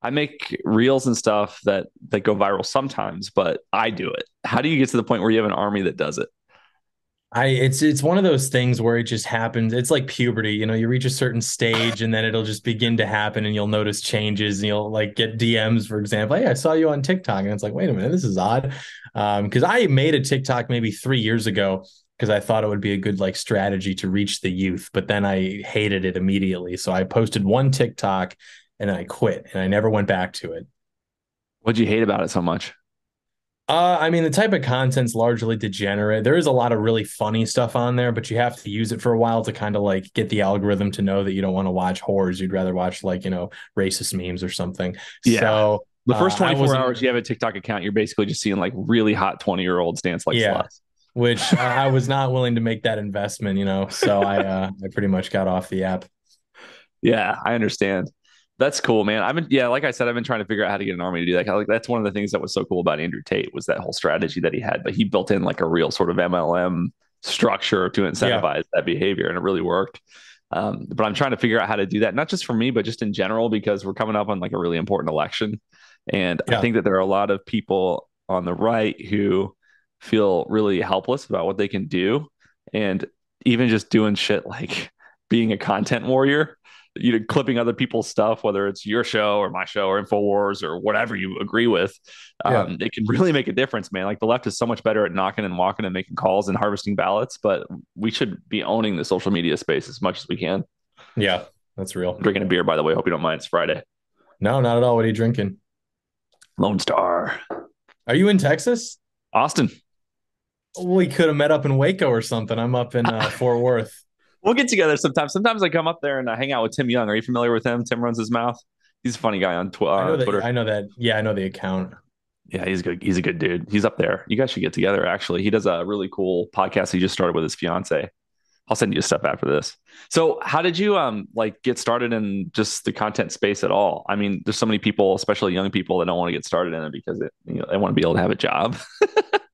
I make reels and stuff that that go viral sometimes, but I do it. How do you get to the point where you have an army that does it? I it's it's one of those things where it just happens. It's like puberty, you know, you reach a certain stage and then it'll just begin to happen and you'll notice changes and you'll like get DMs, for example. Hey, I saw you on TikTok. And it's like, wait a minute, this is odd. Um, because I made a TikTok maybe three years ago because I thought it would be a good like strategy to reach the youth, but then I hated it immediately. So I posted one TikTok and I quit and I never went back to it. What'd you hate about it so much? Uh, I mean, the type of content's largely degenerate. There is a lot of really funny stuff on there, but you have to use it for a while to kind of like get the algorithm to know that you don't want to watch horrors. You'd rather watch like, you know, racist memes or something. Yeah. So the first 24 uh, hours you have a TikTok account, you're basically just seeing like really hot 20 year olds dance like yeah. sluts. Which I was not willing to make that investment, you know. So I uh I pretty much got off the app. Yeah, I understand. That's cool, man. I've been, yeah, like I said, I've been trying to figure out how to get an army to do that. Like that's one of the things that was so cool about Andrew Tate was that whole strategy that he had, but he built in like a real sort of MLM structure to incentivize yeah. that behavior, and it really worked. Um, but I'm trying to figure out how to do that, not just for me, but just in general, because we're coming up on like a really important election, and yeah. I think that there are a lot of people on the right who feel really helpless about what they can do, and even just doing shit like being a content warrior you know clipping other people's stuff whether it's your show or my show or infowars or whatever you agree with um, yeah. it can really make a difference man. Like the left is so much better at knocking and walking and making calls and harvesting ballots but we should be owning the social media space as much as we can. Yeah that's real. I'm drinking a beer by the way. Hope you don't mind. It's friday. No not at all. What are you drinking? Lone star. Are you in texas? Austin. We could have met up in waco or something. I'm up in uh, fort worth we'll get together sometimes. Sometimes I come up there and I hang out with Tim Young. Are you familiar with him? Tim runs his mouth. He's a funny guy on tw- uh, I that, Twitter. I know that. Yeah, I know the account. Yeah, he's good. He's a good dude. He's up there. You guys should get together. Actually, he does a really cool podcast. He just started with his fiance. I'll send you a stuff after this. So, how did you um like get started in just the content space at all? I mean, there's so many people, especially young people, that don't want to get started in it because it, you know, they want to be able to have a job.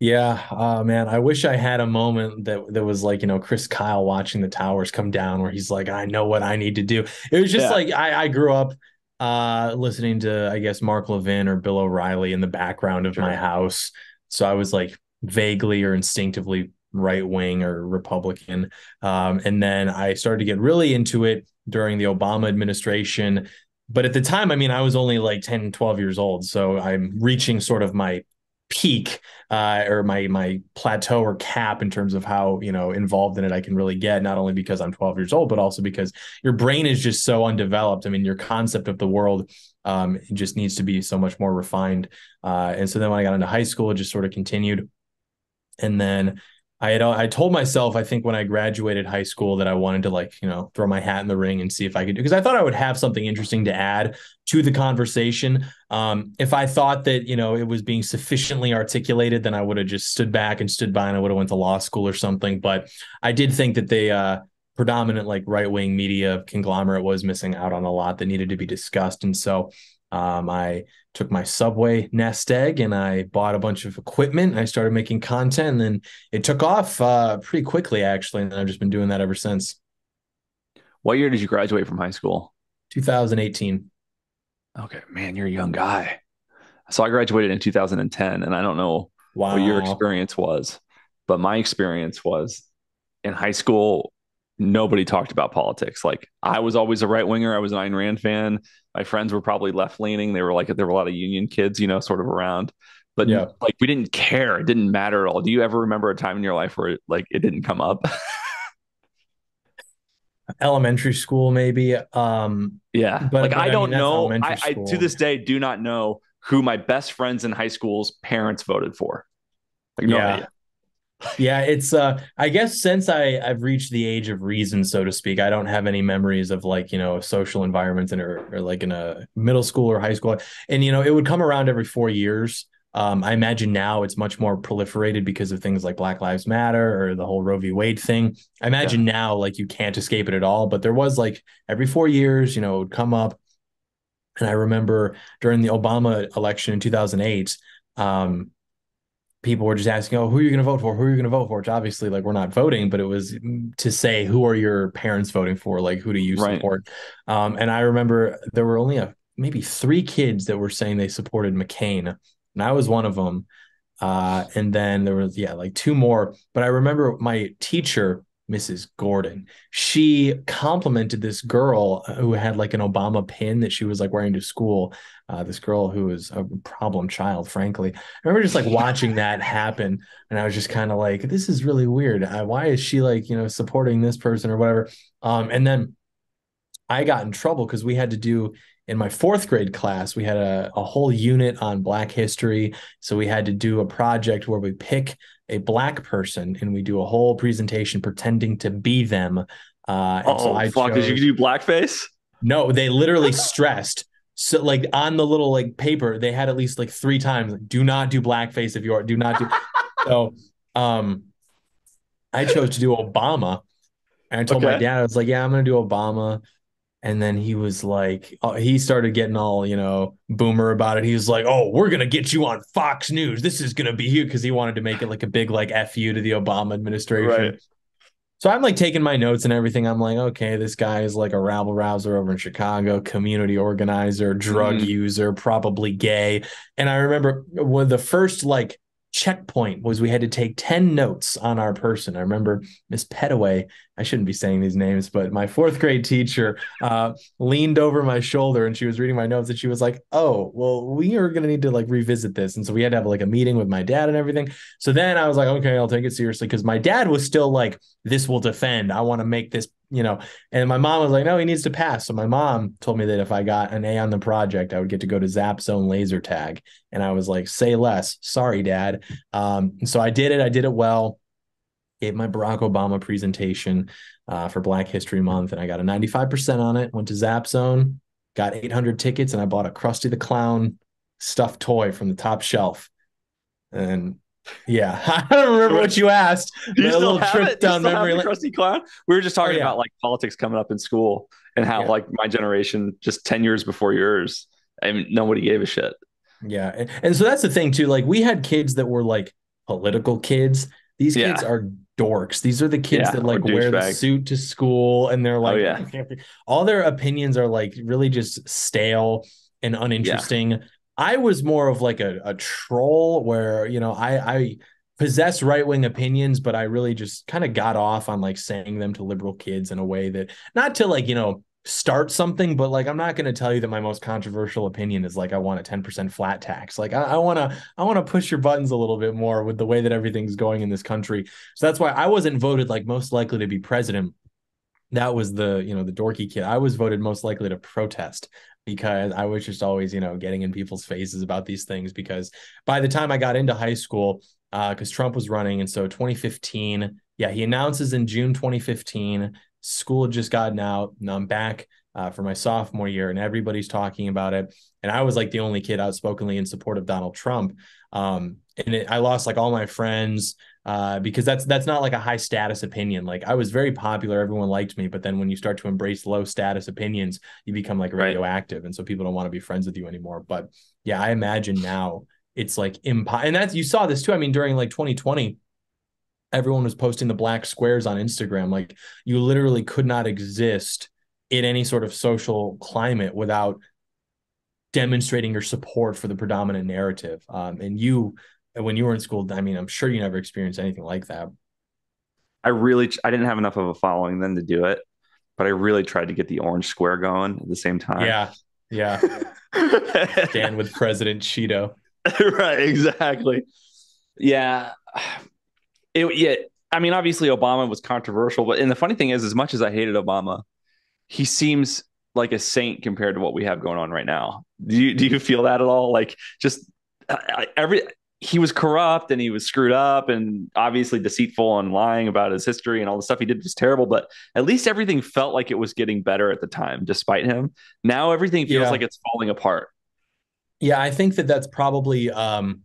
Yeah, uh, man, I wish I had a moment that that was like you know Chris Kyle watching the towers come down, where he's like, I know what I need to do. It was just yeah. like I, I grew up uh, listening to I guess Mark Levin or Bill O'Reilly in the background of sure. my house, so I was like vaguely or instinctively right wing or Republican, um, and then I started to get really into it during the Obama administration. But at the time, I mean, I was only like 10, 12 years old. So I'm reaching sort of my peak uh, or my my plateau or cap in terms of how you know involved in it I can really get. Not only because I'm 12 years old, but also because your brain is just so undeveloped. I mean, your concept of the world um, just needs to be so much more refined. Uh, and so then when I got into high school, it just sort of continued. And then I had I told myself I think when I graduated high school that I wanted to like you know throw my hat in the ring and see if I could do because I thought I would have something interesting to add to the conversation. Um, if I thought that you know it was being sufficiently articulated, then I would have just stood back and stood by and I would have went to law school or something. But I did think that the uh, predominant like right wing media conglomerate was missing out on a lot that needed to be discussed, and so um, I took my Subway nest egg and I bought a bunch of equipment. And I started making content, and then it took off uh, pretty quickly, actually. And I've just been doing that ever since. What year did you graduate from high school? 2018. Okay, man, you're a young guy. So I graduated in 2010, and I don't know wow. what your experience was, but my experience was in high school nobody talked about politics. Like I was always a right winger. I was an Ayn Rand fan. My friends were probably left leaning. They were like there were a lot of union kids, you know, sort of around. But yeah. like we didn't care. It didn't matter at all. Do you ever remember a time in your life where it, like it didn't come up? elementary school, maybe. Um, yeah, but like but, I, I don't mean, know. I, I to this day do not know who my best friends in high school's parents voted for. Like, no yeah. Idea yeah, it's uh I guess since I I've reached the age of reason so to speak, I don't have any memories of like, you know, social environments in or, or like in a middle school or high school. And you know, it would come around every 4 years. Um, I imagine now it's much more proliferated because of things like Black Lives Matter or the whole Roe v. Wade thing. I imagine yeah. now like you can't escape it at all, but there was like every 4 years, you know, it would come up. And I remember during the Obama election in 2008, um, people were just asking, "Oh, who are you going to vote for? Who are you going to vote for?" Which obviously, like, we're not voting, but it was to say, "Who are your parents voting for? Like, who do you support?" Um, and I remember there were only a maybe three kids that were saying they supported McCain, and I was one of them. Uh, and then there was yeah, like two more. But I remember my teacher, Mrs. Gordon, she complimented this girl who had like an Obama pin that she was like wearing to school. Uh, this girl who was a problem child, frankly. I remember just like watching that happen, and I was just kind of like, "This is really weird. Uh, why is she like you know supporting this person or whatever?" Um, and then I got in trouble because we had to do in my fourth grade class, we had a, a whole unit on Black history. So we had to do a project where we pick a Black person and we do a whole presentation pretending to be them. Uh, oh, so fuck. Chose... Did you do blackface? No, they literally stressed. So like on the little like paper, they had at least like three times, like, do not do blackface if you are, do not do. so um, I chose to do Obama. And I told okay. my dad, I was like, yeah, I'm going to do Obama and then he was like uh, he started getting all you know boomer about it he was like oh we're gonna get you on fox news this is gonna be you because he wanted to make it like a big like fu to the obama administration right. so i'm like taking my notes and everything i'm like okay this guy is like a rabble rouser over in chicago community organizer drug mm. user probably gay and i remember when the first like checkpoint was we had to take 10 notes on our person. I remember Miss Petaway, I shouldn't be saying these names, but my fourth grade teacher uh, leaned over my shoulder and she was reading my notes and she was like, Oh, well, we are going to need to like revisit this. And so we had to have like a meeting with my dad and everything. So then I was like, Okay, I'll take it seriously because my dad was still like, This will defend. I want to make this you know, and my mom was like, no, he needs to pass. So my mom told me that if I got an A on the project, I would get to go to Zap Zone laser tag. And I was like, say less. Sorry, dad. Um, so I did it. I did it well. Gave my Barack Obama presentation uh, for Black History Month, and I got a 95% on it. Went to Zap Zone, got 800 tickets, and I bought a Krusty the Clown stuffed toy from the top shelf. And yeah, I don't remember what you asked. Do you still have trip it? down memory lane. Krusty Clown. We were just talking oh, yeah. about like politics coming up in school and how yeah. like my generation, just ten years before yours, I mean, nobody gave a shit. Yeah, and, and so that's the thing too. Like we had kids that were like political kids. These kids yeah. are dorks. These are the kids that like wear the suit to school, and they're oh, like, oh, yeah. all their opinions are like really just stale and uninteresting. I was more of like a, a troll where, you know, I, I possess right wing opinions, but I really just kind of got off on like saying them to liberal kids in a way that not to like, you know, start something, but like I'm not going to tell you that my most controversial opinion is like I want a 10% flat tax. Like I want to I want to push your buttons a little bit more with the way that everything's going in this country. So that's why I wasn't voted like most likely to be president. That was the, you know, the dorky kid. I was voted most likely to protest because I was just always, you know, getting in people's faces about these things. Because by the time I got into high school, because uh, Trump was running, and so 2015, yeah, he announces in June 2015, school had just gotten out, and I'm back uh, for my sophomore year, and everybody's talking about it. And I was like the only kid outspokenly in support of Donald Trump. Um, and it, I lost like all my friends uh, because that's that's not like a high status opinion. Like I was very popular, everyone liked me, but then when you start to embrace low status opinions, you become like radioactive, right. and so people don't want to be friends with you anymore. But yeah, I imagine now it's like impo- and that's you saw this too. I mean, during like 2020, everyone was posting the black squares on Instagram. Like you literally could not exist in any sort of social climate without demonstrating your support for the predominant narrative. Um, and you when you were in school, I mean, I'm sure you never experienced anything like that. I really, I didn't have enough of a following then to do it, but I really tried to get the orange square going at the same time. Yeah. Yeah. Stand with President Cheeto. right. Exactly. Yeah. It, yeah. I mean, obviously Obama was controversial, but and the funny thing is, as much as I hated Obama, he seems like a saint compared to what we have going on right now. Do you do you feel that at all? Like just every he was corrupt and he was screwed up and obviously deceitful and lying about his history and all the stuff he did was terrible. But at least everything felt like it was getting better at the time, despite him. Now everything feels yeah. like it's falling apart. Yeah, I think that that's probably um,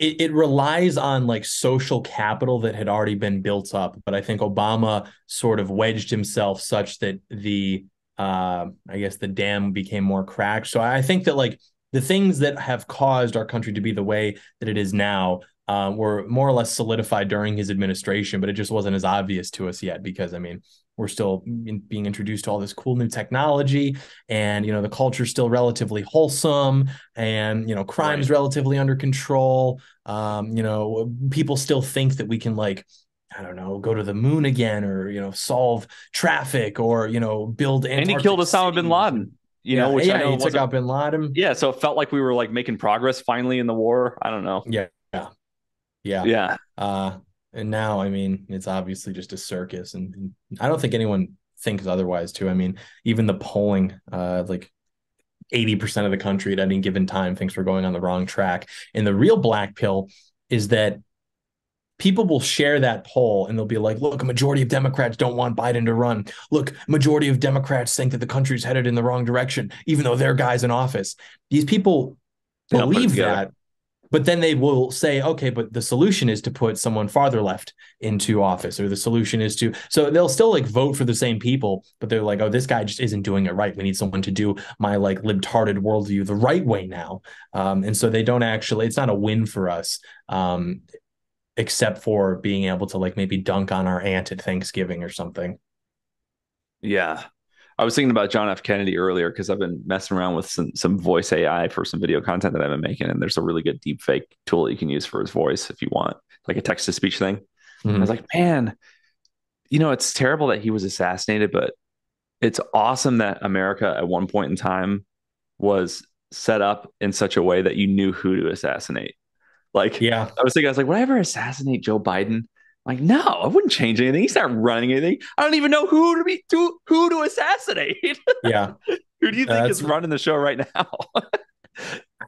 it, it relies on like social capital that had already been built up. But I think Obama sort of wedged himself such that the uh, I guess the dam became more cracked. So I think that like the things that have caused our country to be the way that it is now uh, were more or less solidified during his administration, but it just wasn't as obvious to us yet because, I mean, we're still in, being introduced to all this cool new technology, and you know the culture's still relatively wholesome, and you know crime's right. relatively under control. Um, you know, people still think that we can like I don't know, go to the moon again, or you know, solve traffic, or you know, build. Antarctic and he killed Osama bin Laden. You yeah, know, which yeah, I know he took out bin Laden. Yeah, so it felt like we were like making progress finally in the war. I don't know. Yeah, yeah, yeah, yeah. Uh, and now, I mean, it's obviously just a circus, and, and I don't think anyone thinks otherwise. Too. I mean, even the polling, uh, like 80% of the country at any given time thinks we're going on the wrong track. And the real black pill is that people will share that poll and they'll be like, look, a majority of Democrats don't want Biden to run. Look, majority of Democrats think that the country's headed in the wrong direction, even though their guy's in office. These people believe that, but then they will say, okay, but the solution is to put someone farther left into office, or the solution is to so they'll still like vote for the same people, but they're like, oh, this guy just isn't doing it right. We need someone to do my like libtarded worldview the right way now. Um, and so they don't actually, it's not a win for us. Um, except for being able to like maybe dunk on our aunt at Thanksgiving or something. Yeah. I was thinking about John F. Kennedy earlier because I've been messing around with some some voice AI for some video content that I've been making, and there's a really good deep fake tool that you can use for his voice if you want, like a text to speech thing. Mm-hmm. I was like, man, you know, it's terrible that he was assassinated, but it's awesome that America at one point in time was set up in such a way that you knew who to assassinate. Like, yeah, I was thinking, I was like, would I ever assassinate Joe Biden? Like, no, I wouldn't change anything. He's not running anything. I don't even know who to be to who to assassinate. Yeah. who do you think is running the show right now?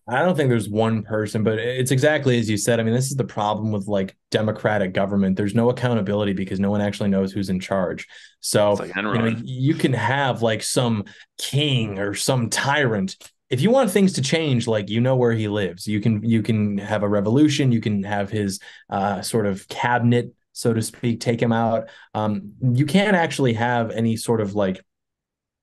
I don't think there's one person, but it's exactly as you said. I mean, this is the problem with like democratic government. There's no accountability because no one actually knows who's in charge. So like you, know, you can have like some king or some tyrant if you want things to change like you know where he lives you can you can have a revolution you can have his uh, sort of cabinet so to speak take him out um, you can't actually have any sort of like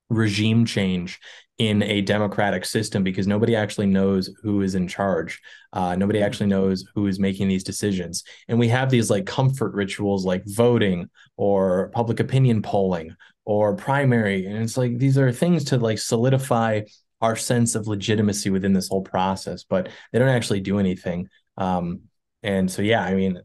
regime change in a democratic system because nobody actually knows who is in charge. Uh, nobody actually knows who is making these decisions. And we have these like comfort rituals like voting or public opinion polling or primary. And it's like these are things to like solidify our sense of legitimacy within this whole process, but they don't actually do anything. Um, and so, yeah, I mean,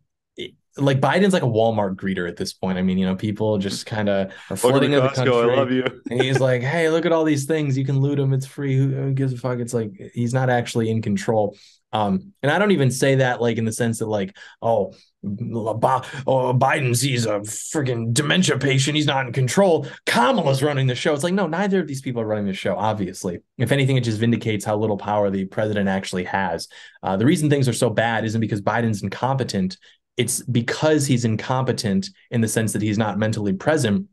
like Biden's like a Walmart greeter at this point. I mean, you know, people just kind of are flooding the country. I love you. and he's like, "Hey, look at all these things. You can loot them. It's free. Who, who gives a fuck?" It's like he's not actually in control. Um, and I don't even say that like in the sense that like, oh, oh, Biden sees a freaking dementia patient. He's not in control. Kamala's running the show. It's like, no, neither of these people are running the show, obviously. If anything, it just vindicates how little power the president actually has. Uh, the reason things are so bad isn't because Biden's incompetent. It's because he's incompetent in the sense that he's not mentally present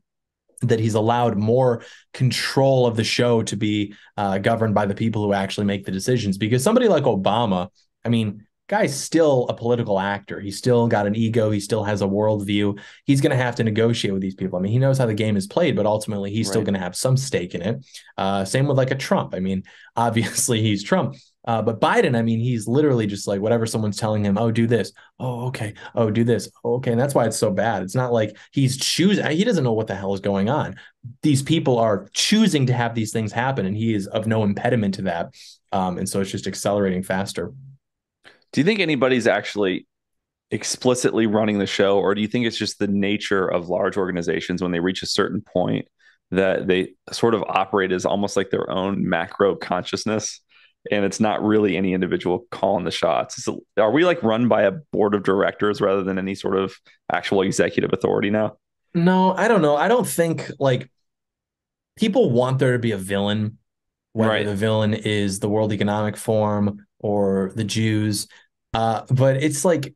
that he's allowed more control of the show to be uh, governed by the people who actually make the decisions. Because somebody like Obama, I mean, guy's still a political actor. He's still got an ego. He still has a worldview. He's going to have to negotiate with these people. I mean, he knows how the game is played, but ultimately he's right. still going to have some stake in it. Uh, same with like a Trump. I mean, obviously he's Trump. Uh, but Biden, I mean, he's literally just like whatever someone's telling him. Oh, do this. Oh, okay. Oh, do this. Oh, okay. And that's why it's so bad. It's not like he's choosing. He doesn't know what the hell is going on. These people are choosing to have these things happen, and he is of no impediment to that. Um, and so it's just accelerating faster. Do you think anybody's actually explicitly running the show, or do you think it's just the nature of large organizations when they reach a certain point that they sort of operate as almost like their own macro consciousness? And it's not really any individual calling the shots. So are we like run by a board of directors rather than any sort of actual executive authority now? No, I don't know. I don't think like people want there to be a villain, whether right. the villain is the World Economic Forum or the Jews. Uh, but it's like,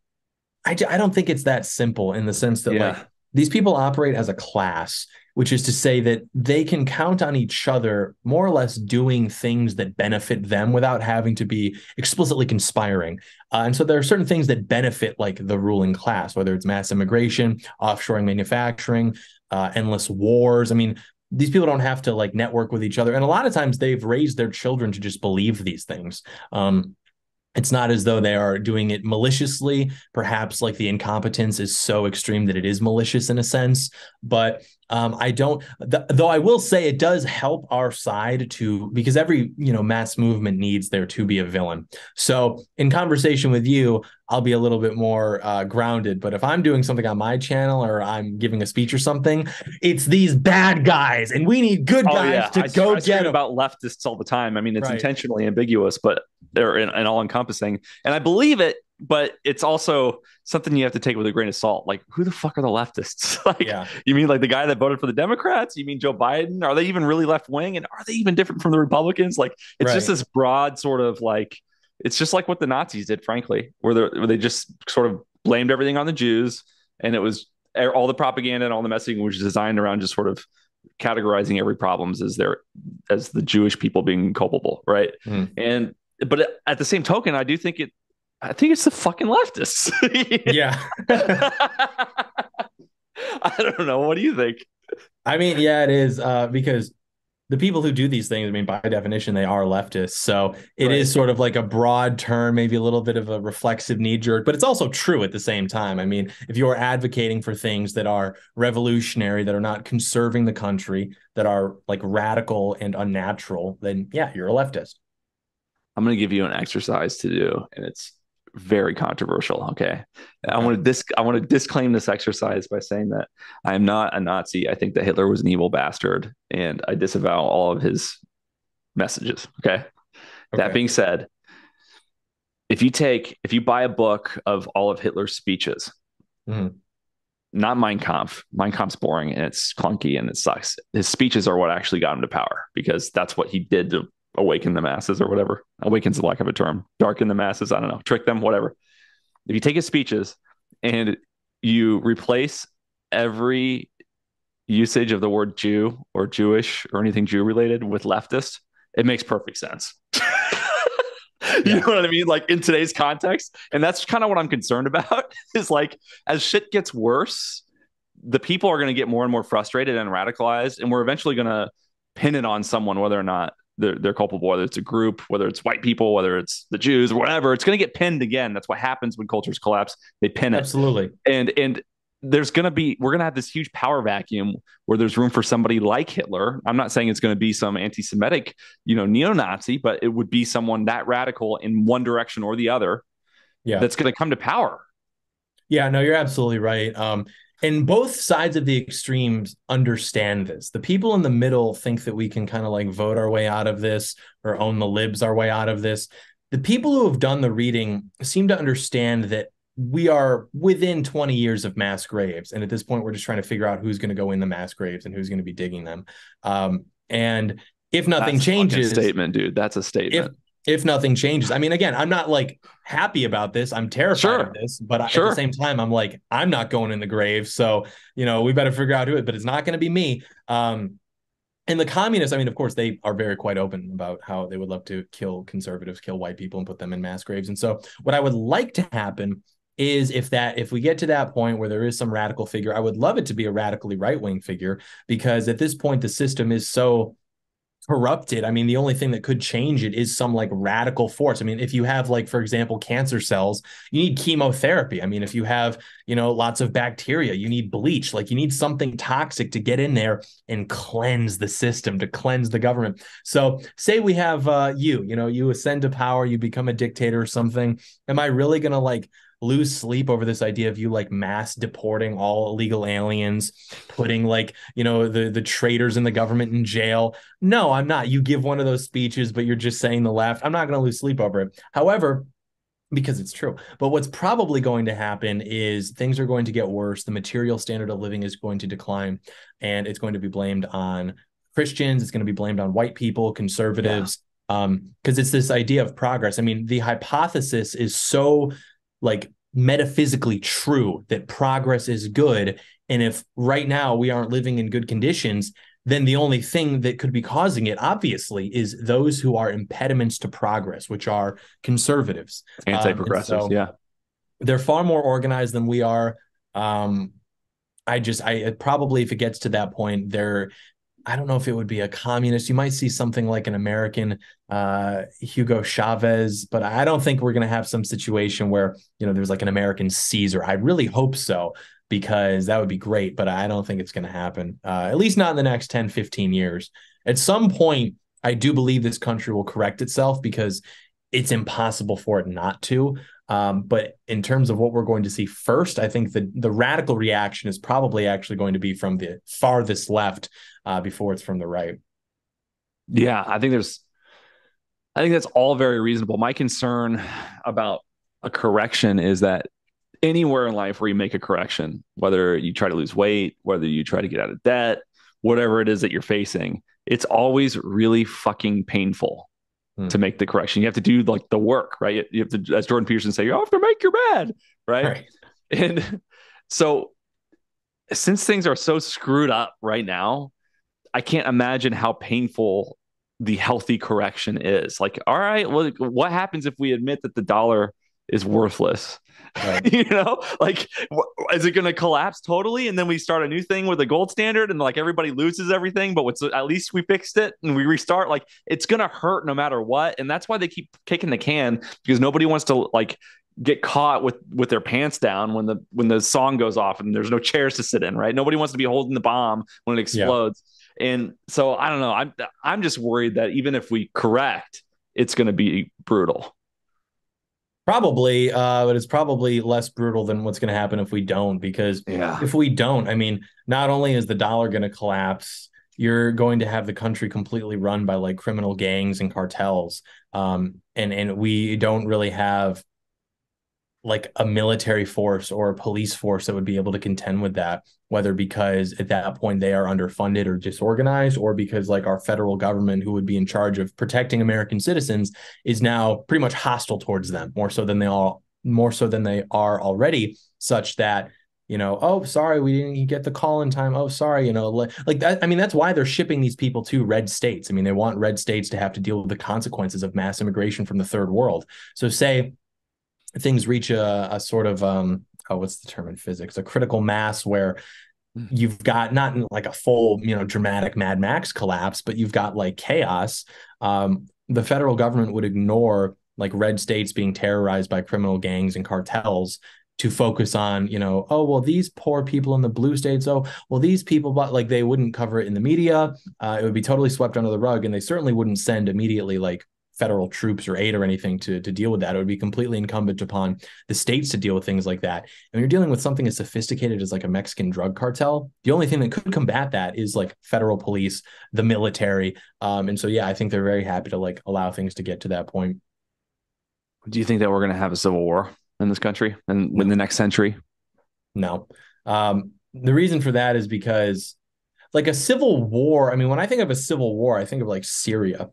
I, I don't think it's that simple in the sense that yeah. like these people operate as a class, which is to say that they can count on each other more or less doing things that benefit them without having to be explicitly conspiring. Uh, and so there are certain things that benefit like the ruling class, whether it's mass immigration, offshoring manufacturing, uh, endless wars. I mean, these people don't have to like network with each other and a lot of times they've raised their children to just believe these things um, it's not as though they are doing it maliciously perhaps like the incompetence is so extreme that it is malicious in a sense but Um, I don't, th- though. I will say it does help our side to because every you know mass movement needs there to be a villain. So in conversation with you, I'll be a little bit more uh, grounded. But if I'm doing something on my channel or I'm giving a speech or something, it's these bad guys, and we need good oh, guys yeah. to I, go I get them. About leftists all the time. I mean, it's right. intentionally ambiguous, but they're in, in all encompassing, and I believe it but it's also something you have to take with a grain of salt. Like, who the fuck are the leftists? like, yeah. you mean like the guy that voted for the Democrats? You mean Joe Biden? Are they even really left wing? And are they even different from the Republicans? Like, it's right. just this broad sort of like, it's just like what the Nazis did, frankly, where, where they just sort of blamed everything on the Jews, and it was all the propaganda and all the messaging was designed around just sort of categorizing every problems as their as the Jewish people being culpable, right? Mm. And but at the same token, I do think it I think it's the fucking leftists. yeah. I don't know. What do you think? I mean, yeah, it is uh, because the people who do these things, I mean, by definition, they are leftists. So it right. is sort of like a broad term, maybe a little bit of a reflexive knee jerk, but it's also true at the same time. I mean, if you're advocating for things that are revolutionary, that are not conserving the country, that are like radical and unnatural, then yeah, you're a leftist. I'm going to give you an exercise to do, and it's very controversial. Okay. I want to dis I want to disclaim this exercise by saying that I am not a Nazi. I think that Hitler was an evil bastard and I disavow all of his messages. Okay. okay. That being said, if you take if you buy a book of all of Hitler's speeches, mm-hmm. not Mein Kampf. Mein Kampf's boring and it's clunky and it sucks. His speeches are what actually got him to power because that's what he did to awaken the masses or whatever. Awaken's the lack of a term. Darken the masses. I don't know. Trick them. Whatever. If you take his speeches and you replace every usage of the word Jew or Jewish or anything Jew related with leftist, it makes perfect sense. you yeah. know what I mean? Like in today's context. And that's kind of what I'm concerned about is like as shit gets worse, the people are going to get more and more frustrated and radicalized. And we're eventually going to pin it on someone, whether or not they're, they're culpable, whether it's a group, whether it's white people, whether it's the Jews, or whatever. It's going to get pinned again. That's what happens when cultures collapse. They pin it. Absolutely. And and there's going to be we're going to have this huge power vacuum where there's room for somebody like Hitler. I'm not saying it's going to be some anti-Semitic, you know, neo-Nazi, but it would be someone that radical in one direction or the other. Yeah. That's going to come to power. Yeah, no, you're absolutely right. Um, and both sides of the extremes understand this. The people in the middle think that we can kind of like vote our way out of this or own the libs our way out of this. The people who have done the reading seem to understand that we are within 20 years of mass graves. And at this point, we're just trying to figure out who's going to go in the mass graves and who's going to be digging them. Um, and if nothing That's changes, statement, dude. That's a statement. If, nothing changes. I mean, again, I'm not like happy about this. I'm terrified sure. of this, but sure. at the same time, I'm like, I'm not going in the grave. So, you know, we better figure out who it, but it's not going to be me. Um, and the communists, I mean, of course, they are very quite open about how they would love to kill conservatives, kill white people, and put them in mass graves. And so, what I would like to happen is if that if we get to that point where there is some radical figure, I would love it to be a radically right wing figure because at this point the system is so corrupted. I mean the only thing that could change it is some like radical force. I mean if you have like for example cancer cells you need chemotherapy. I mean if you have you know lots of bacteria you need bleach. Like you need something toxic to get in there and cleanse the system to cleanse the government. So say we have uh you you know you ascend to power you become a dictator or something. Am i really going to like lose sleep over this idea of you like mass deporting all illegal aliens, putting like, you know, the the traitors in the government in jail. No, I'm not. You give one of those speeches, but you're just saying the left. I'm not going to lose sleep over it. However, because it's true. But what's probably going to happen is things are going to get worse. The material standard of living is going to decline, and it's going to be blamed on Christians. It's going to be blamed on white people, conservatives, yeah. um, because it's this idea of progress. I mean, the hypothesis is so like metaphysically true that progress is good. And if right now we aren't living in good conditions, then the only thing that could be causing it, obviously, is those who are impediments to progress, which are conservatives, anti progressives. Um, so yeah. They're far more organized than we are. Um, I just, I probably, if it gets to that point, they're, I don't know if it would be a communist. You might see something like an American uh, Hugo Chavez, but I don't think we're going to have some situation where you know there's like an American Caesar. I really hope so because that would be great, but I don't think it's going to happen. Uh, at least not in the next 10, 15 years. At some point, I do believe this country will correct itself because it's impossible for it not to. Um, but in terms of what we're going to see first, I think the the radical reaction is probably actually going to be from the farthest left uh, before it's from the right. Yeah, I think there's, I think that's all very reasonable. My concern about a correction is that anywhere in life where you make a correction, whether you try to lose weight, whether you try to get out of debt, whatever it is that you're facing, it's always really fucking painful hmm. to make the correction. You have to do like the work, right? You have to, as Jordan Peterson say, you have to make your bed, right? right. And so, since things are so screwed up right now, I can't imagine how painful the healthy correction is. Like, all right, well, what happens if we admit that the dollar is worthless? Right. you know, like, is it going to collapse totally? And then we start a new thing with a gold standard and like everybody loses everything, but what's at least we fixed it and we restart. Like, it's going to hurt no matter what. And that's why they keep kicking the can because nobody wants to like get caught with with their pants down when the when the song goes off and there's no chairs to sit in right nobody wants to be holding the bomb when it explodes yeah. and so i don't know i'm i'm just worried that even if we correct it's going to be brutal Probably, uh, but it's probably less brutal than what's going to happen if we don't. Because yeah. if we don't, I mean, not only is the dollar going to collapse, you're going to have the country completely run by like criminal gangs and cartels, um, and and we don't really have like a military force or a police force that would be able to contend with that whether because at that point they are underfunded or disorganized or because like our federal government who would be in charge of protecting american citizens is now pretty much hostile towards them more so than they all more so than they are already such that you know oh sorry we didn't get the call in time. Oh sorry you know like that i mean that's why they're shipping these people to red states. I mean they want red states to have to deal with the consequences of mass immigration from the third world. So say things reach a, a sort of um, oh, what's the term in physics? A critical mass where hmm. you've got not like a full, you know, dramatic Mad Max collapse, but you've got like chaos. Um, the federal government would ignore like red states being terrorized by criminal gangs and cartels to focus on, you know, oh well, these poor people in the blue states. Oh well, these people, but like they wouldn't cover it in the media. Uh, it would be totally swept under the rug, and they certainly wouldn't send immediately like federal troops or aid or anything to, to deal with that. It would be completely incumbent upon the states to deal with things like that. And when you're dealing with something as sophisticated as like a Mexican drug cartel, the only thing that could combat that is like federal police, the military. Um, and so, yeah, I think they're very happy to like allow things to get to that point. Do you think that we're going to have a civil war in this country and in the next century? No. Um, the reason for that is because like a civil war, I mean, when I think of a civil war, I think of like Syria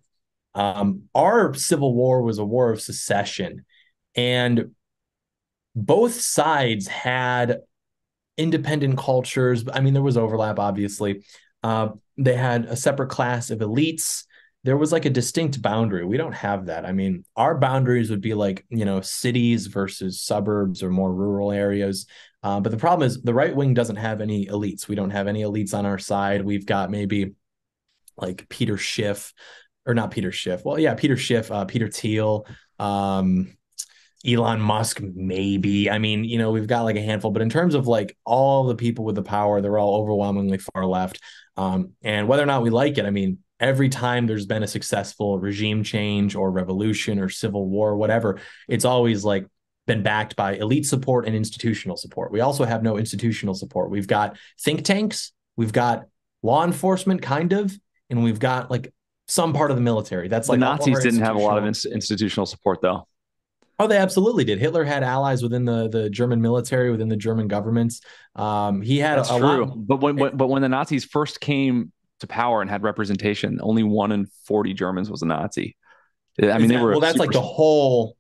um, our Civil War was a war of secession, and both sides had independent cultures. I mean, there was overlap, obviously. Uh, they had a separate class of elites. There was like a distinct boundary. We don't have that. I mean, our boundaries would be like, you know, cities versus suburbs or more rural areas. Uh, but the problem is the right wing doesn't have any elites. We don't have any elites on our side. We've got maybe like Peter Schiff, or not Peter Schiff. Well, yeah, Peter Schiff, uh, Peter Thiel, um, Elon Musk, maybe. I mean, you know, we've got like a handful, but in terms of like all the people with the power, they're all overwhelmingly far left. Um, and whether or not we like it, I mean, every time there's been a successful regime change or revolution or civil war, or whatever, it's always like been backed by elite support and institutional support. We also have no institutional support. We've got think tanks, we've got law enforcement, kind of, and we've got like some part of the military. That's like the Nazis didn't have a lot of institutional support though. Oh, they absolutely did. Hitler had allies within the, the German military, within the German governments. Um, he had That's a, a true. Lot... But when, when, but when the Nazis first came to power and had representation, only one in forty Germans was a Nazi. I mean, that, they were well. That's like the whole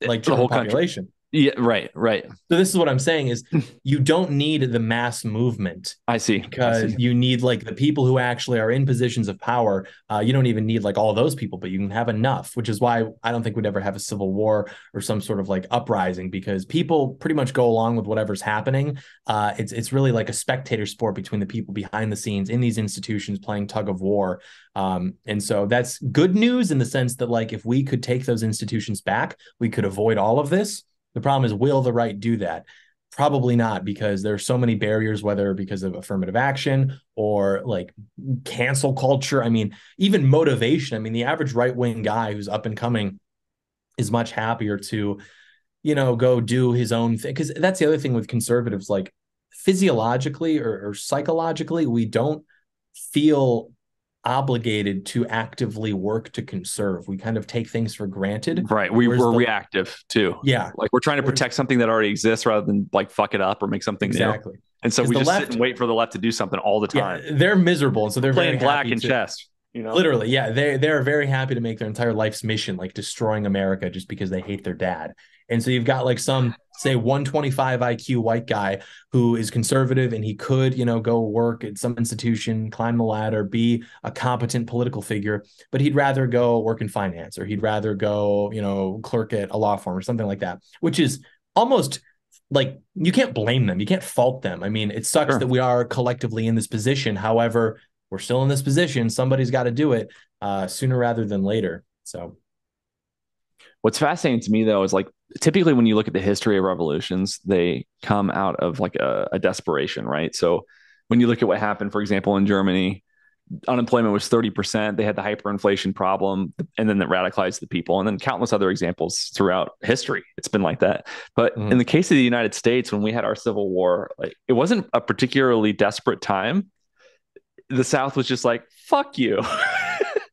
like the whole population. Country. Yeah, right, right. So this is what I'm saying is you don't need the mass movement. I see. Because I see. you need like the people who actually are in positions of power. Uh, you don't even need like all those people, but you can have enough, which is why I don't think we'd ever have a civil war or some sort of like uprising because people pretty much go along with whatever's happening. Uh, it's it's really like a spectator sport between the people behind the scenes in these institutions playing tug of war. Um, and so that's good news in the sense that like if we could take those institutions back, we could avoid all of this. The problem is, will the right do that? Probably not, because there's so many barriers, whether because of affirmative action or like cancel culture. I mean, even motivation. I mean, the average right wing guy who's up and coming is much happier to, you know, go do his own thing. Because that's the other thing with conservatives, like physiologically or, or psychologically, we don't feel obligated to actively work to conserve. We kind of take things for granted. Right. We were the, reactive too. Yeah. Like we're trying to protect something that already exists rather than like fuck it up or make something exactly. new. And so we just left, sit and wait for the left to do something all the time. Yeah, they're miserable. And so they're playing black and chess. You know? Literally, yeah. They they're very happy to make their entire life's mission like destroying America just because they hate their dad. And so you've got like some say 125 IQ white guy who is conservative and he could, you know, go work at some institution, climb the ladder, be a competent political figure, but he'd rather go work in finance or he'd rather go, you know, clerk at a law firm or something like that, which is almost like you can't blame them. You can't fault them. I mean, it sucks sure. that we are collectively in this position. However, we're still in this position. Somebody's got to do it uh, sooner rather than later. So What's fascinating to me though is like typically when you look at the history of revolutions, they come out of like a, a desperation, right? So when you look at what happened, for example, in Germany, unemployment was 30%. They had the hyperinflation problem, and then that radicalized the people. And then countless other examples throughout history. It's been like that. But mm. in the case of the United States, when we had our Civil War, like it wasn't a particularly desperate time. The South was just like, fuck you.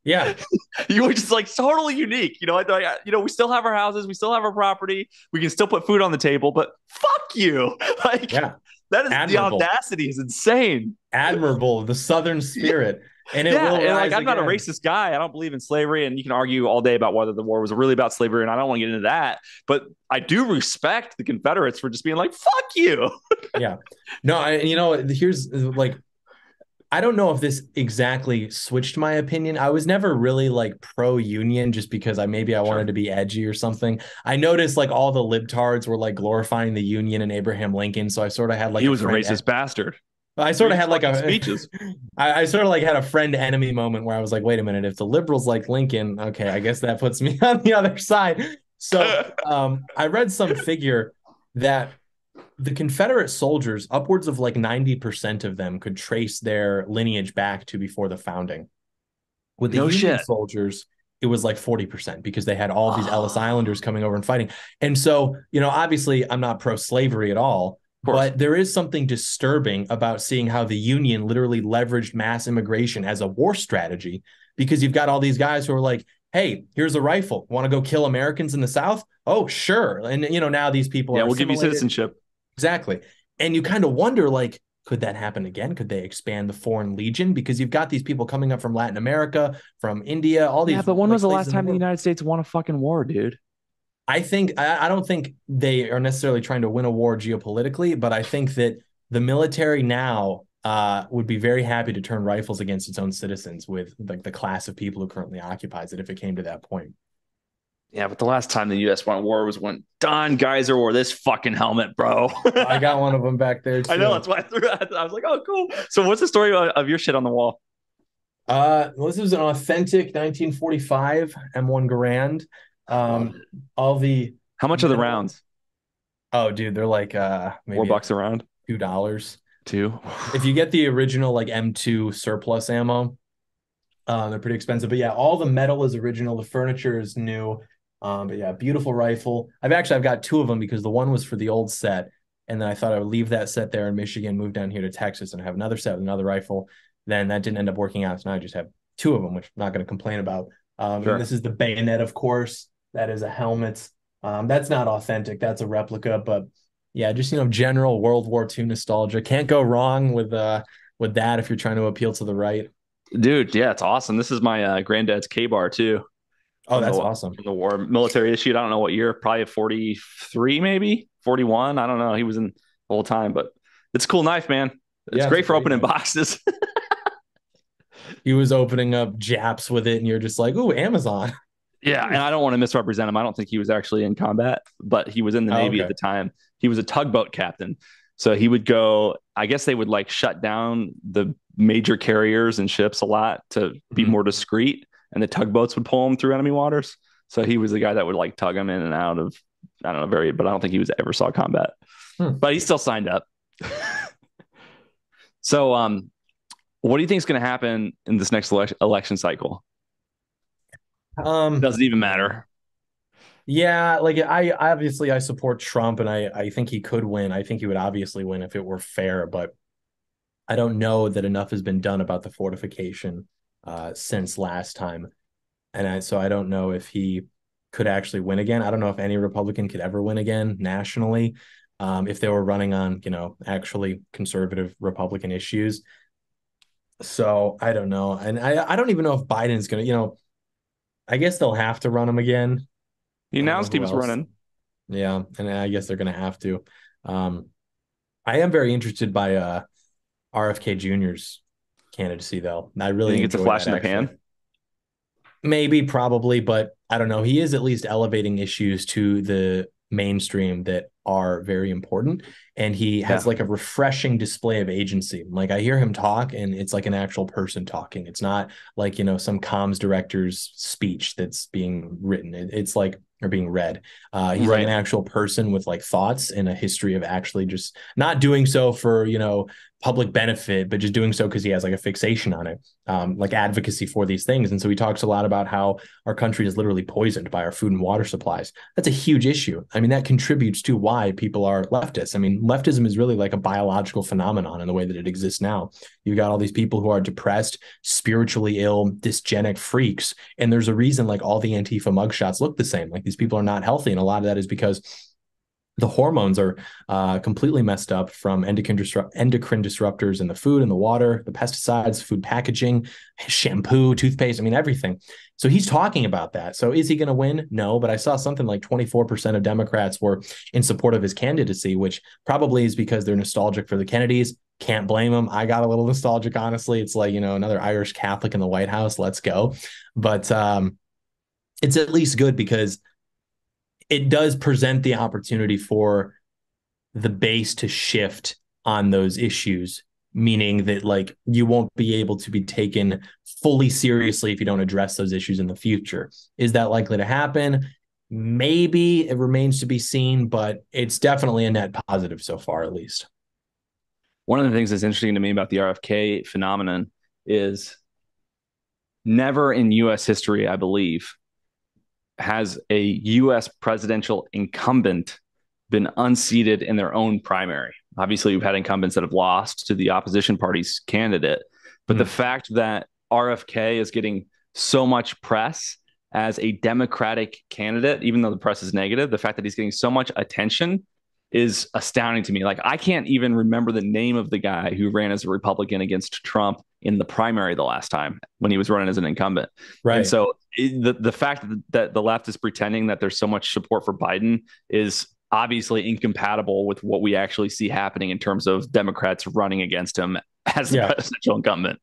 Yeah. you were just like totally unique. You know, I, I, you know, we still have our houses, we still have our property, we can still put food on the table, but fuck you. Like, yeah. that is Admirable. the audacity is insane. Admirable, the Southern spirit. And it yeah, will and like I'm again. not a racist guy. I don't believe in slavery, and you can argue all day about whether the war was really about slavery, and I don't want to get into that. But I do respect the Confederates for just being like, "Fuck you." yeah, no, I, you know, here's like I don't know if this exactly switched my opinion. I was never really like pro union just because I maybe I sure. wanted to be edgy or something. I noticed like all the libtards were like glorifying the union and Abraham Lincoln. So I sort of had like he was a racist en- bastard. I sort of had like a speeches. I, I, sort of like had a friend enemy moment where I was like, wait a minute, if the liberals like Lincoln, okay, I guess that puts me on the other side. So um, I read some figure that the Confederate soldiers, upwards of like 90% of them could trace their lineage back to before the founding. With the no Union shit. soldiers, it was like 40% because they had all these ah. Ellis Islanders coming over and fighting. And so, you know, obviously I'm not pro slavery at all, but there is something disturbing about seeing how the Union literally leveraged mass immigration as a war strategy because you've got all these guys who are like, hey, here's a rifle. Want to go kill Americans in the South? Oh, sure. And, you know, now these people yeah, we'll give you citizenship. Exactly. And you kind of wonder, like, could that happen again? Could they expand the Foreign Legion? Because you've got these people coming up from Latin America, from India, all these. Yeah, but when like, was the last time the, the United States won a fucking war, dude? I think I, I don't think they are necessarily trying to win a war geopolitically, but I think that the military now uh, would be very happy to turn rifles against its own citizens with like the class of people who currently occupies it if it came to that point. Yeah, but the last time the U.S. won war was when Don Geiser wore this fucking helmet, bro. I got one of them back there. Too. I know that's why I threw it. I was like, oh, cool. So, what's the story of your shit on the wall? Uh, well, this was an authentic 1945 M1 Garand. Um, all the how much are the rounds? Oh, dude, they're like uh, maybe four bucks a round, two dollars. Two. if you get the original like M2 surplus ammo, uh, they're pretty expensive. But yeah, all the metal is original. The furniture is new. Um, but yeah, beautiful rifle. I've actually I've got two of them because the one was for the old set, and then I thought I would leave that set there in Michigan, move down here to Texas, and have another set with another rifle. Then that didn't end up working out, so now I just have two of them, which I'm not going to complain about. Um, sure. this is the bayonet, of course. That is a helmet. Um, that's not authentic. That's a replica, but yeah, just you know, general World War II nostalgia. Can't go wrong with uh with that if you're trying to appeal to the right. Dude, yeah, it's awesome. This is my uh, granddad's Ka-Bar too. Oh, that's the, awesome. The war, military issued. I don't know what year, probably 43, maybe 41. I don't know. He was in the whole time, but it's a cool knife, man. It's yeah, great it's for opening knife. boxes. he was opening up Japs with it, and you're just like, "Ooh, Amazon." Yeah, and I don't want to misrepresent him. I don't think he was actually in combat, but he was in the oh, Navy okay. at the time. He was a tugboat captain. So he would go, I guess they would like shut down the major carriers and ships a lot to be mm-hmm. more discreet, and the tugboats would pull him through enemy waters. So he was the guy that would like tug him in and out of, I don't know, very, but I don't think he was ever saw combat. Hmm. But he still signed up. so, um, what do you think is going to happen in this next ele- election cycle? Um, doesn't even matter. Yeah, like I obviously I support Trump and I I think he could win. I think he would obviously win if it were fair, but I don't know that enough has been done about the fortification uh, since last time, and I, so I don't know if he could actually win again. I don't know if any Republican could ever win again nationally um, if they were running on you know actually conservative Republican issues. So I don't know, and I I don't even know if Biden's gonna you know I guess they'll have to run him again. He announced he was running. Yeah, and I guess they're going to have to. Um, I am very interested by uh, RFK Jr.'s candidacy, though. I really think it's a flash in the pan. Maybe, probably, but I don't know. He is at least elevating issues to the mainstream that are very important and he has yeah. like a refreshing display of agency like i hear him talk and it's like an actual person talking it's not like you know some comms director's speech that's being written it's like or being read. Uh, he's right. like an actual person with like thoughts and a history of actually just not doing so for you know public benefit, but just doing so because he has like a fixation on it, um, like advocacy for these things. And so he talks a lot about how our country is literally poisoned by our food and water supplies. That's a huge issue. I mean, that contributes to why people are leftists. I mean, leftism is really like a biological phenomenon in the way that it exists now. You've got all these people who are depressed, spiritually ill, dysgenic freaks, and there's a reason like all the Antifa mugshots look the same. Like these people are not healthy, and a lot of that is because the hormones are uh, completely messed up from endocrine, disrupt- endocrine disruptors in the food and the water, the pesticides, food packaging, shampoo, toothpaste. I mean, everything. So he's talking about that. So is he going to win? No, but I saw something like 24% of Democrats were in support of his candidacy, which probably is because they're nostalgic for the Kennedys. Can't blame them. I got a little nostalgic, honestly. It's like, you know, another Irish Catholic in the White House. Let's go. But um, it's at least good because it does present the opportunity for the base to shift on those issues meaning that like you won't be able to be taken fully seriously if you don't address those issues in the future. Is that likely to happen? Maybe it remains to be seen but it's definitely a net positive so far at least. One of the things that's interesting to me about the rfk phenomenon is never in us history i believe has a US presidential incumbent been unseated in their own primary. Obviously, we've had incumbents that have lost to the opposition party's candidate, but mm. the hmm. fact that RFK is getting so much press as a Democratic candidate, even though the press is negative, the fact that he's getting so much attention is astounding to me. Like I can't even remember the name of the guy who ran as a Republican against Trump in the primary the last time when he was running as an incumbent. Right. And so it, the the fact that the left is pretending that there's so much support for Biden is obviously incompatible with what we actually see happening in terms of Democrats running against him as the yeah. presidential incumbent.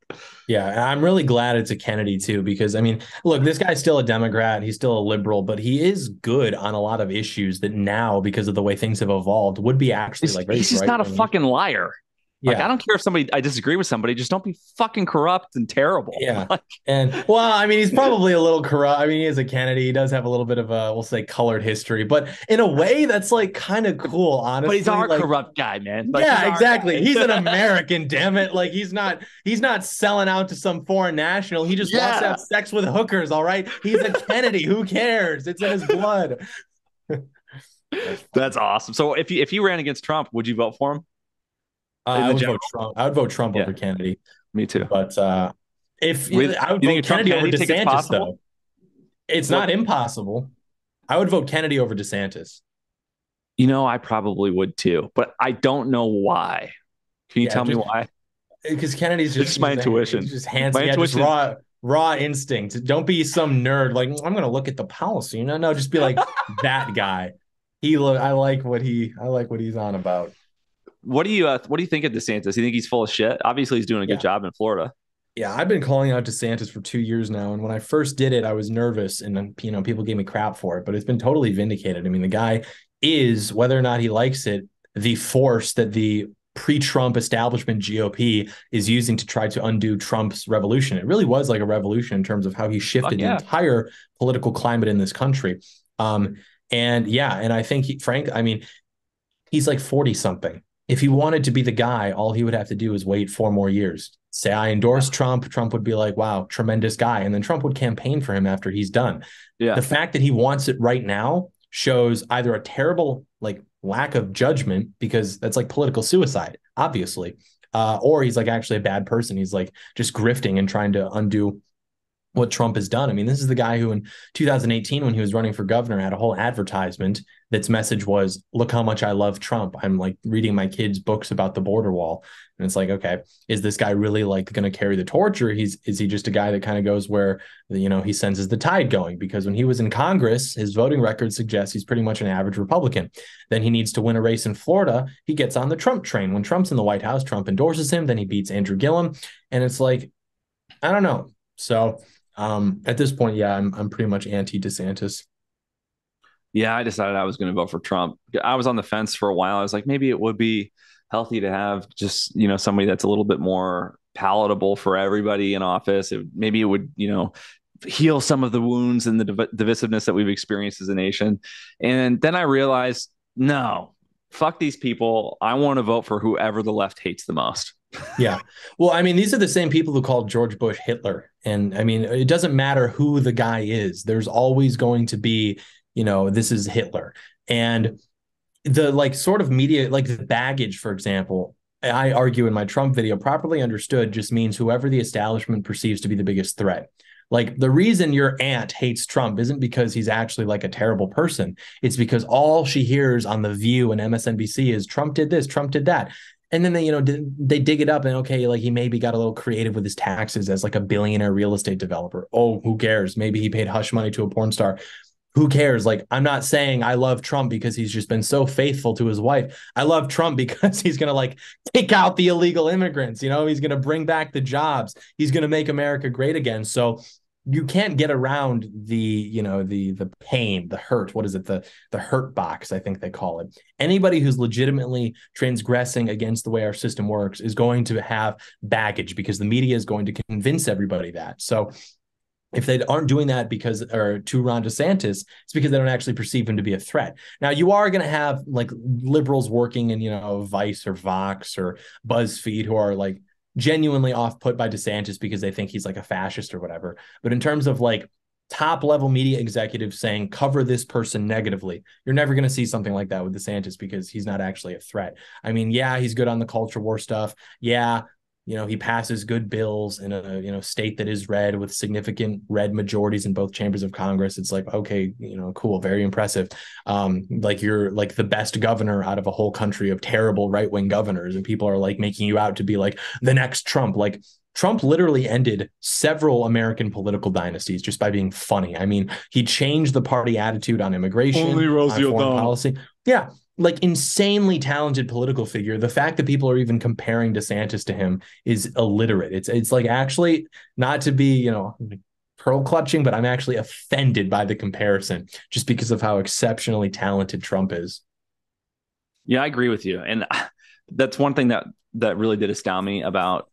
Yeah, I'm really glad it's a Kennedy too, because I mean, look, this guy's still a Democrat, he's still a liberal, but he is good on a lot of issues that now, because of the way things have evolved, would be actually he's, like he's just not a fucking liar. Like, yeah. I don't care if somebody I disagree with somebody, just don't be fucking corrupt and terrible. Yeah. Like, and well, I mean, he's probably a little corrupt. I mean, he is a Kennedy. He does have a little bit of a we'll say colored history, but in a way that's like kind of cool, honestly. But he's our like, corrupt guy, man. Like, yeah, he's exactly. he's an American, damn it. Like he's not he's not selling out to some foreign national. He just yeah. wants to have sex with hookers, all right? He's a Kennedy. Who cares? It's in his blood. that's awesome. So if he if he ran against Trump, would you vote for him? Uh, I would vote Trump. I would vote Trump yeah. over Kennedy. Me too. But uh, if With, I would vote Kennedy over DeSantis, though. It's well, not impossible. I would vote Kennedy over DeSantis. You know, I probably would too, but I don't know why. Can you yeah, tell just, me why? Because Kennedy's just, it's my intuition. Just hands, my yeah, intuition. Just raw, raw instinct. Don't be some nerd like I'm going to look at the policy. You know, no, just be like that guy. He look. I like what he. I like what he's on about. What do you uh, What do you think of DeSantis? You think he's full of shit? Obviously, he's doing a good yeah. job in Florida. Yeah, I've been calling out DeSantis for two years now, and when I first did it, I was nervous, and you know, people gave me crap for it. But it's been totally vindicated. I mean, the guy is, whether or not he likes it, the force that the pre-Trump establishment GOP is using to try to undo Trump's revolution. It really was like a revolution in terms of how he shifted yeah. the entire political climate in this country. Um, and yeah, and I think he, Frank, I mean, he's like 40 something. If he wanted to be the guy, all he would have to do is wait four more years. Say I endorse yeah. Trump, Trump would be like, wow, tremendous guy. And then Trump would campaign for him after he's done. Yeah. The fact that he wants it right now shows either a terrible like lack of judgment because that's like political suicide, obviously. Uh, or he's like actually a bad person. He's like just grifting and trying to undo what Trump has done. I mean, this is the guy who in 2018, when he was running for governor, had a whole advertisement that's message was, look how much I love Trump. I'm like reading my kids' books about the border wall. And it's like, okay, is this guy really like going to carry the torch or he's is he just a guy that kind of goes where you know he senses the tide going? Because when he was in Congress, his voting record suggests he's pretty much an average Republican. Then he needs to win a race in Florida. He gets on the Trump train. When Trump's in the White House, Trump endorses him, then he beats Andrew Gillum. And it's like, I don't know. So um, at this point, yeah, I'm I'm pretty much anti DeSantis. Yeah, I decided I was going to vote for Trump. I was on the fence for a while. I was like, maybe it would be healthy to have just you know somebody that's a little bit more palatable for everybody in office. It, maybe it would you know heal some of the wounds and the div- divisiveness that we've experienced as a nation. And then I realized, no, fuck these people. I want to vote for whoever the left hates the most yeah. Well, I mean, these are the same people who called George Bush Hitler. And I mean, it doesn't matter who the guy is, there's always going to be, you know, this is Hitler. And the like sort of media, like the baggage, for example, I argue in my Trump video, properly understood just means whoever the establishment perceives to be the biggest threat. Like the reason your aunt hates Trump isn't because he's actually like a terrible person. It's because all she hears on The View and MSNBC is Trump did this, Trump did that and then they you know they dig it up and okay like he maybe got a little creative with his taxes as like a billionaire real estate developer. Oh who cares? Maybe he paid hush money to a porn star. Who cares? Like i'm not saying i love trump because he's just been so faithful to his wife. I love trump because he's going to like take out the illegal immigrants you know? He's going to bring back the jobs. He's going to make america great again. So you can't get around the you know the the pain the hurt what is it? The the hurt box i think they call it. Anybody who's legitimately transgressing against the way our system works is going to have baggage because the media is going to convince everybody that. So if they aren't doing that because or to Ron DeSantis, it's because they don't actually perceive him to be a threat. Now you are going to have like liberals working in you know Vice or Vox or BuzzFeed who are like genuinely off put by DeSantis because they think he's like a fascist or whatever. But in terms of like top level media executives saying cover this person negatively, you're never going to see something like that with DeSantis because he's not actually a threat. I mean, yeah, he's good on the culture war stuff. Yeah, you know he passes good bills in a you know state that is red with significant red majorities in both chambers of congress. It's like okay you know cool very impressive. Um like you're like the best governor out of a whole country of terrible right-wing governors and people are like making you out to be like the next trump. Like Trump literally ended several American political dynasties just by being funny. I mean, he changed the party attitude on immigration, on foreign policy. Yeah, like insanely talented political figure. The fact that people are even comparing DeSantis to him is illiterate. It's it's like actually not to be, you know, pearl clutching, but I'm actually offended by the comparison just because of how exceptionally talented Trump is. Yeah, I agree with you. And that's one thing that that really did astound me about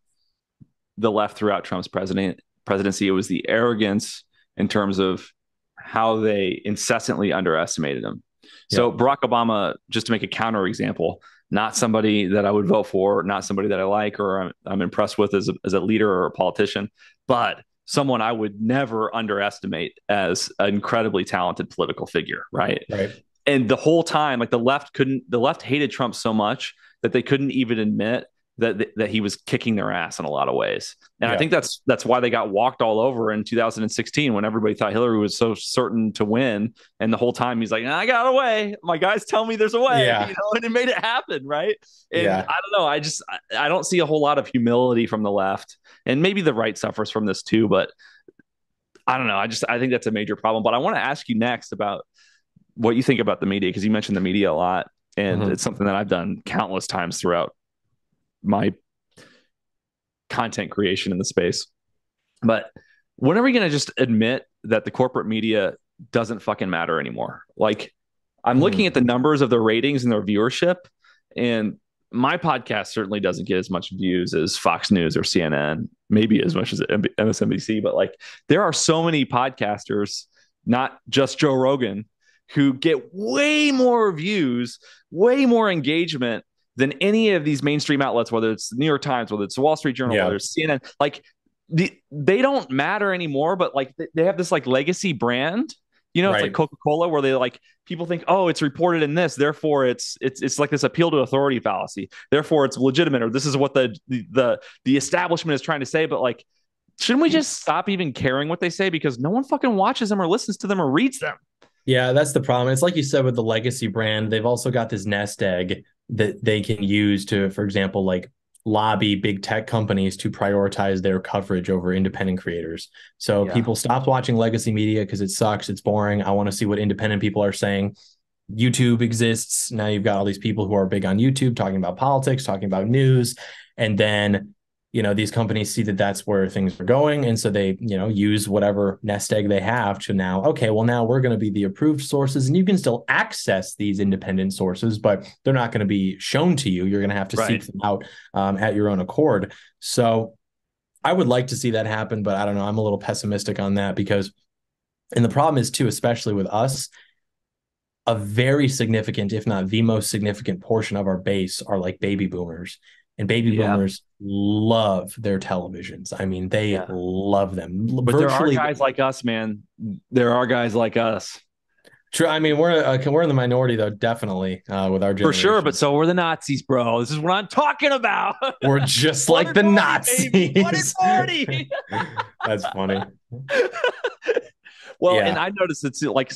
the left throughout Trump's president presidency. It was the arrogance in terms of how they incessantly underestimated him. So yeah. Barack Obama, just to make a counter example, not somebody that I would vote for, not somebody that I like or I'm, I'm impressed with as a, as a leader or a politician, but someone I would never underestimate as an incredibly talented political figure, right? Right. And the whole time, like the left couldn't, the left hated Trump so much that they couldn't even admit that that he was kicking their ass in a lot of ways. And yeah. I think that's that's why they got walked all over in 2016 when everybody thought Hillary was so certain to win, and the whole time he's like, "I got a way. My guys tell me there's a way," yeah. you know, and it made it happen, right? And yeah. I don't know. I just I don't see a whole lot of humility from the left, and maybe the right suffers from this too. But I don't know. I just I think that's a major problem. But I want to ask you next about what you think about the media because you mentioned the media a lot, and mm-hmm. it's something that I've done countless times throughout my content creation in the space. But when are we going to just admit that the corporate media doesn't fucking matter anymore? Like, I'm mm. looking at the numbers of the ratings and their viewership, and my podcast certainly doesn't get as much views as Fox News or CNN, maybe as much as MSNBC, but like there are so many podcasters, not just Joe Rogan, who get way more views, way more engagement than any of these mainstream outlets, whether it's the New York Times, whether it's the Wall Street Journal, yeah. whether it's CNN. Like the, they don't matter anymore, but like they have this like legacy brand. You know, right. it's like Coca Cola, where they like people think, oh, it's reported in this, therefore it's it's it's like this appeal to authority fallacy. Therefore, it's legitimate, or this is what the the the establishment is trying to say. But like, shouldn't we just stop even caring what they say because no one fucking watches them or listens to them or reads them? Yeah, that's the problem. It's like you said with the legacy brand, they've also got this nest egg that they can use to, for example, like lobby big tech companies to prioritize their coverage over independent creators. So yeah. people stopped watching legacy media because it sucks, it's boring. I want to see what independent people are saying. YouTube exists. Now you've got all these people who are big on YouTube talking about politics, talking about news. And then you know these companies see that that's where things are going. And so they you know use whatever nest egg they have to now okay well now we're going to be the approved sources and you can still access these independent sources but they're not going to be shown to you. You're going to have to right. seek them out um, at your own accord. So i would like to see that happen but i don't know. I'm a little pessimistic on that because and the problem is too especially with us a very significant if not the most significant portion of our base are like baby boomers and baby yeah. boomers love their televisions. I mean, they yeah. love them. But Virtually, there are guys like us, man. There are guys like us. True. I mean, we're uh, we're in the minority though, definitely uh, with our generation. for sure. But so we're the Nazis, bro. This is what I'm talking about. We're just like the Nazis. Party. That's funny. well, yeah. and I noticed it's like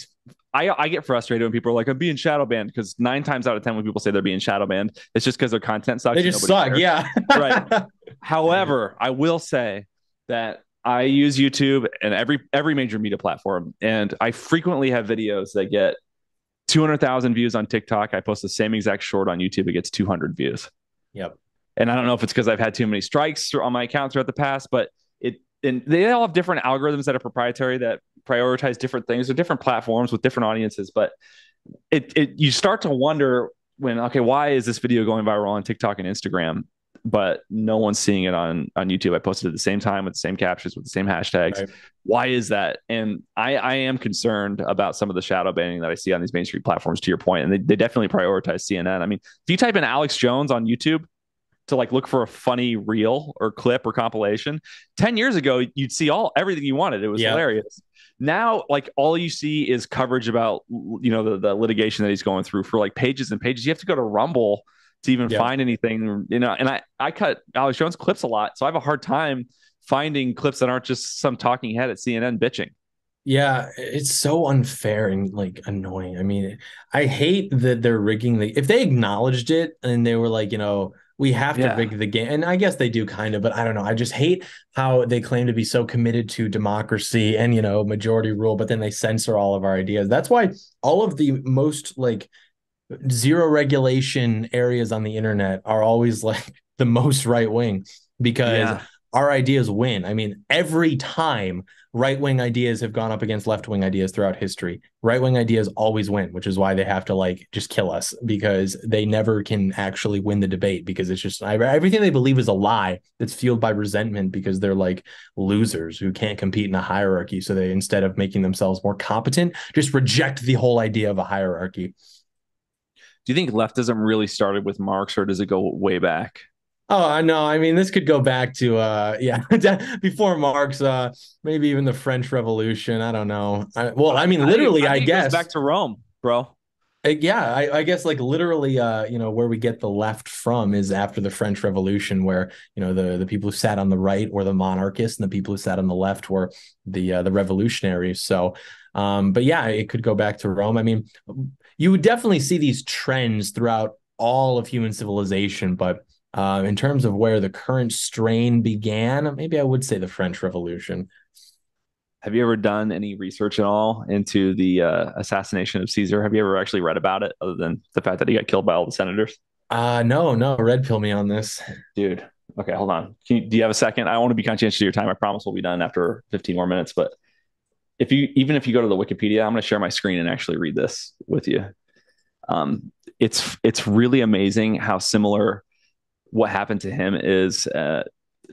I, I get frustrated when people are like, I'm being shadow banned because nine times out of 10, when people say they're being shadow banned, it's just because their content sucks. They just suck. Cares. Yeah. right. However, I will say that I use YouTube and every every major media platform, and I frequently have videos that get 200,000 views on TikTok. I post the same exact short on YouTube, it gets 200 views. Yep. And I don't know if it's because I've had too many strikes on my account throughout the past, but it and they all have different algorithms that are proprietary that prioritize different things or different platforms with different audiences. But it, it you start to wonder when okay, why is this video going viral on TikTok and Instagram? But no one's seeing it on on YouTube. I posted at the same time with the same captions with the same hashtags. Right. Why is that? And I I am concerned about some of the shadow banning that I see on these mainstream platforms. To your point, and they, they definitely prioritize CNN. I mean, if you type in Alex Jones on YouTube, to like look for a funny reel or clip or compilation. 10 years ago, you'd see all everything you wanted. It was yeah. hilarious. Now, like all you see is coverage about you know the, the litigation that he's going through for like pages and pages. You have to go to Rumble to even yeah. find anything, you know. And I I cut Alex Jones clips a lot, so I have a hard time finding clips that aren't just some talking head at CNN bitching. Yeah, it's so unfair and like annoying. I mean, I hate that they're rigging the if they acknowledged it and they were like, you know, we have to yeah. rig the game. And I guess they do kind of, but I don't know. I just hate how they claim to be so committed to democracy and, you know, majority rule, but then they censor all of our ideas. That's why all of the most like zero regulation areas on the internet are always like the most right wing because yeah. our ideas win. I mean, every time right wing ideas have gone up against left wing ideas throughout history. Right wing ideas always win, which is why they have to like just kill us because they never can actually win the debate because it's just everything they believe is a lie that's fueled by resentment because they're like losers who can't compete in a hierarchy. So they, instead of making themselves more competent, just reject the whole idea of a hierarchy. Do you think leftism really started with Marx or does it go way back? Oh, I know. I mean, this could go back to uh yeah, before Marx, uh maybe even the French Revolution. I don't know. I, well, I mean, literally, I, I, guess back to Rome, bro. Uh, yeah, I, I, guess like literally, uh, you know, where we get the left from is after the French Revolution, where you know the the people who sat on the right were the monarchists, and the people who sat on the left were the uh, the revolutionaries. So, um, but yeah, it could go back to Rome. I mean, you would definitely see these trends throughout all of human civilization, but uh, in terms of where the current strain began, maybe I would say the French Revolution. Have you ever done any research at all into the uh, assassination of Caesar? Have you ever actually read about it, other than the fact that he got killed by all the senators? Uh no, no, red pill me on this. Dude, okay, hold on. You, do you have a second? I want to be conscientious of your time. I promise we'll be done after 15 more minutes. But if you, even if you go to the Wikipedia, I'm going to share my screen and actually read this with you. Um, it's it's really amazing how similar what happened to him is uh,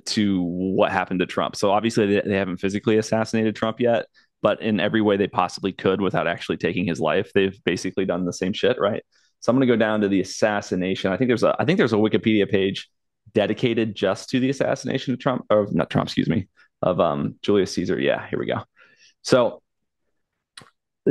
to what happened to Trump. So obviously they, they haven't physically assassinated Trump yet, but in every way they possibly could without actually taking his life, they've basically done the same shit, right? So I'm going to go down to the assassination. I think there's a I think there's a Wikipedia page dedicated just to the assassination of Trump or not Trump, excuse me, of um Julius Caesar. Yeah, here we go. So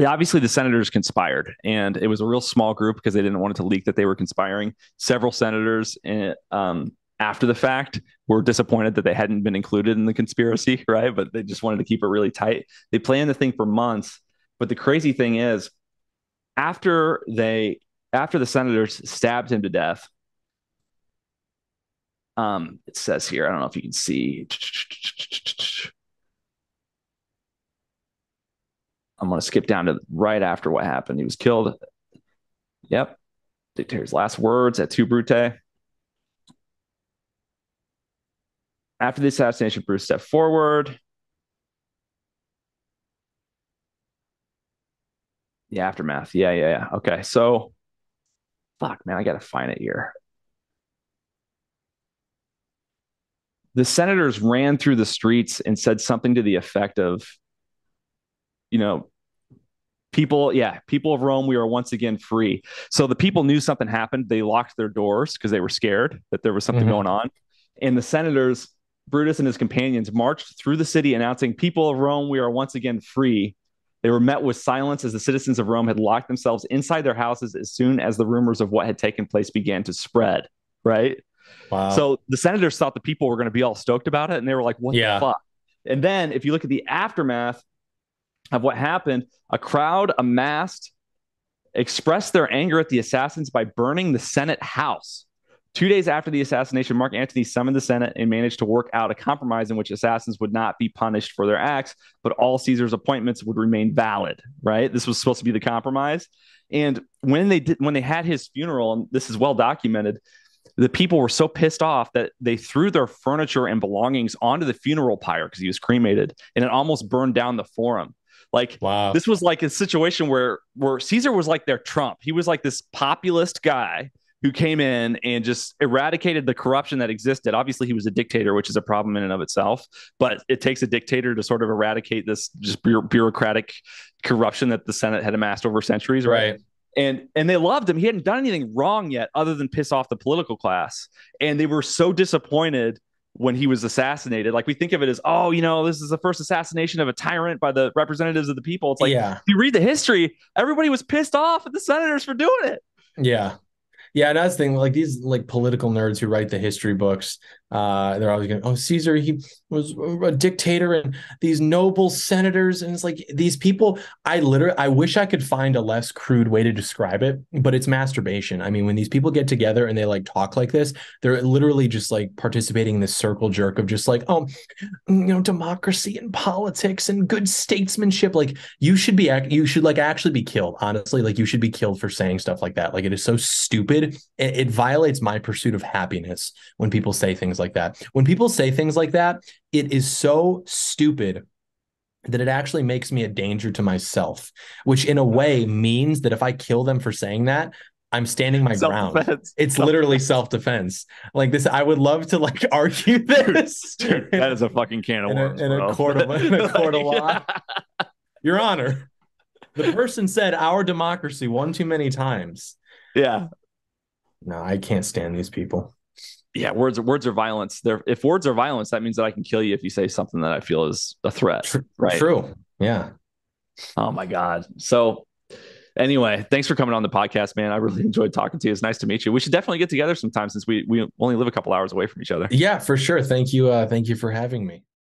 obviously the senators conspired and it was a real small group because they didn't want it to leak that they were conspiring. Several senators in, um, after the fact were disappointed that they hadn't been included in the conspiracy right? But they just wanted to keep it really tight. They planned the thing for months but the crazy thing is after they after the senators stabbed him to death um it says here i don't know if you can see I'm going to skip down to right after what happened. He was killed. Yep. Dictator's last words at Brute. After the assassination, Brutus stepped forward. The aftermath. Yeah, yeah, yeah. Okay. So, fuck, man, I got to find it here. The senators ran through the streets and said something to the effect of, you know, people, yeah, people of Rome, we are once again free. So the people knew something happened. They locked their doors because they were scared that there was something mm-hmm. going on. And the senators, Brutus and his companions, marched through the city announcing, People of Rome, we are once again free. They were met with silence as the citizens of Rome had locked themselves inside their houses as soon as the rumors of what had taken place began to spread. Right. Wow. So the senators thought the people were going to be all stoked about it. And they were like, what yeah. the fuck? And then if you look at the aftermath, of what happened, a crowd amassed expressed their anger at the assassins by burning the Senate House. Two days after the assassination, Mark Antony summoned the Senate and managed to work out a compromise in which assassins would not be punished for their acts, but all Caesar's appointments would remain valid. Right? This was supposed to be the compromise. And when they did, when they had his funeral, and this is well documented, the people were so pissed off that they threw their furniture and belongings onto the funeral pyre because he was cremated, and it almost burned down the forum. Like wow. this was like a situation where where Caesar was like their Trump. He was like this populist guy who came in and just eradicated the corruption that existed. Obviously, he was a dictator, which is a problem in and of itself. But it takes a dictator to sort of eradicate this just bureaucratic corruption that the Senate had amassed over centuries, right? right? And and they loved him. He hadn't done anything wrong yet, other than piss off the political class. And they were so disappointed when he was assassinated. Like we think of it as, oh, you know, this is the first assassination of a tyrant by the representatives of the people. It's like, yeah. you read the history, everybody was pissed off at the senators for doing it. Yeah. Yeah, and that's the thing. Like these like political nerds who write the history books, uh, they're always going, "Oh, Caesar, he was a dictator," and these noble senators, and it's like these people. I literally, I wish I could find a less crude way to describe it, but it's masturbation. I mean, when these people get together and they like talk like this, they're literally just like participating in this circle jerk of just like, oh, you know, democracy and politics and good statesmanship. Like you should be, you should like actually be killed. Honestly, like you should be killed for saying stuff like that. Like it is so stupid. It, it violates my pursuit of happiness when people say things things like that. When people say things like that, it is so stupid that it actually makes me a danger to myself, which in a way means that if I kill them for saying that, I'm standing my ground. It's literally self defense. Like this, I would love to like argue this. Dude, that is a fucking can of worms. In, a, in a court of in a court of law. Your Honor, the person said our democracy one too many times. Yeah. No, I can't stand these people yeah, words words are violence. There, if words are violence, that means that I can kill you if you say something that I feel is a threat. Right? True. Yeah. Oh my god. So anyway, thanks for coming on the podcast, man. I really enjoyed talking to you. It's nice to meet you. We should definitely get together sometime since we we only live a couple hours away from each other. Yeah, for sure. Thank you. Uh, thank you for having me.